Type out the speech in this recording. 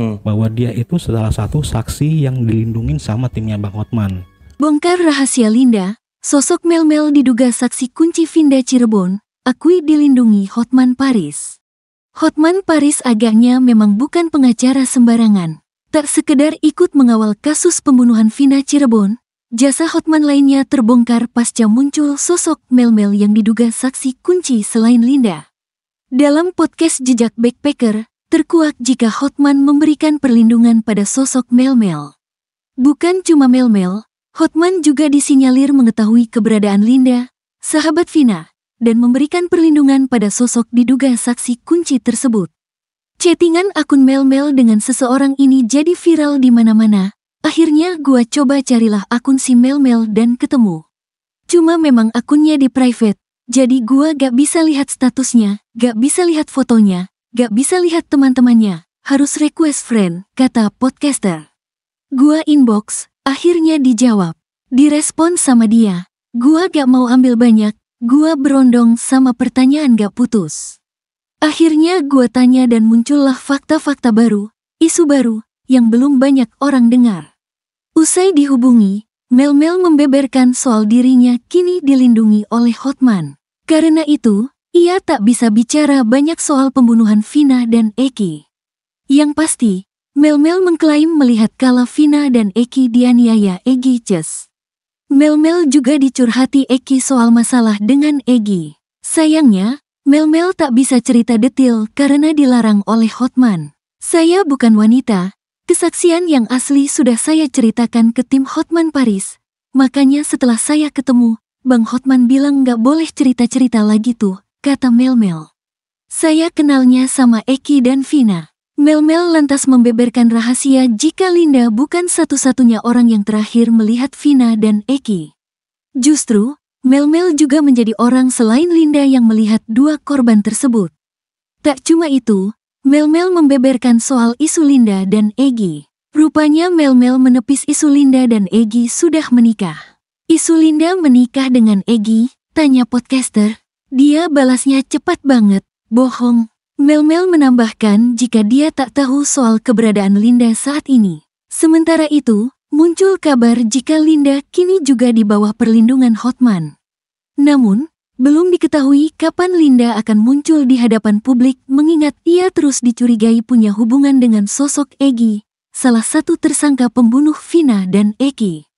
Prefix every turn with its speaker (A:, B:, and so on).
A: Hmm.
B: bahwa dia itu salah satu saksi yang dilindungin sama timnya Bang Hotman.
C: Bongkar rahasia Linda, sosok Mel-Mel diduga saksi kunci Vinda Cirebon, akui dilindungi Hotman Paris. Hotman Paris agaknya memang bukan pengacara sembarangan. Tak sekedar ikut mengawal kasus pembunuhan Vina Cirebon, jasa Hotman lainnya terbongkar pasca muncul sosok Mel-Mel yang diduga saksi kunci selain Linda. Dalam podcast Jejak Backpacker, terkuak jika Hotman memberikan perlindungan pada sosok Mel-Mel. Bukan cuma Mel-Mel, Hotman juga disinyalir mengetahui keberadaan Linda, sahabat Vina, dan memberikan perlindungan pada sosok diduga saksi kunci tersebut. Chattingan akun Mel-Mel dengan seseorang ini jadi viral di mana-mana. Akhirnya gua coba carilah akun si Mel-Mel dan ketemu. Cuma memang akunnya di private, jadi gua gak bisa lihat statusnya, gak bisa lihat fotonya, gak bisa lihat teman-temannya, harus request friend, kata podcaster. Gua inbox, akhirnya dijawab. Direspon sama dia. Gua gak mau ambil banyak, gua berondong sama pertanyaan gak putus. Akhirnya gua tanya dan muncullah fakta-fakta baru, isu baru, yang belum banyak orang dengar. Usai dihubungi, Mel-Mel membeberkan soal dirinya kini dilindungi oleh Hotman. Karena itu, ia tak bisa bicara banyak soal pembunuhan Vina dan Eki. Yang pasti, Mel-Mel mengklaim melihat kala Vina dan Eki dianiaya Egi Ces. Mel-Mel juga dicurhati Eki soal masalah dengan Egi. Sayangnya, Mel-Mel tak bisa cerita detail karena dilarang oleh Hotman. Saya bukan wanita, kesaksian yang asli sudah saya ceritakan ke tim Hotman Paris. Makanya setelah saya ketemu, Bang Hotman bilang nggak boleh cerita-cerita lagi tuh, kata Mel-Mel. Saya kenalnya sama Eki dan Vina. Mel-Mel lantas membeberkan rahasia jika Linda bukan satu-satunya orang yang terakhir melihat Vina dan Eki. Justru, Mel-Mel juga menjadi orang selain Linda yang melihat dua korban tersebut. Tak cuma itu, Mel-Mel membeberkan soal isu Linda dan Egi. Rupanya Mel-Mel menepis isu Linda dan Egi sudah menikah. Isu Linda menikah dengan Egi, tanya podcaster. Dia balasnya cepat banget, bohong. Mel-Mel menambahkan jika dia tak tahu soal keberadaan Linda saat ini. Sementara itu, muncul kabar jika Linda kini juga di bawah perlindungan Hotman. Namun, belum diketahui kapan Linda akan muncul di hadapan publik mengingat ia terus dicurigai punya hubungan dengan sosok Egi, salah satu tersangka pembunuh Vina dan Eki.